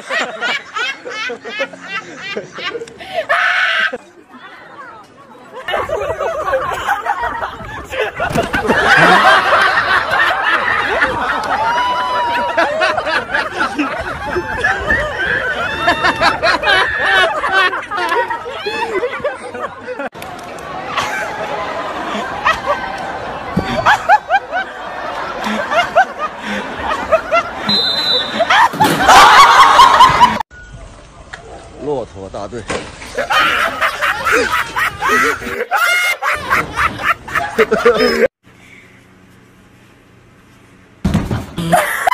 哈哈哈哈哈！骆驼大队”。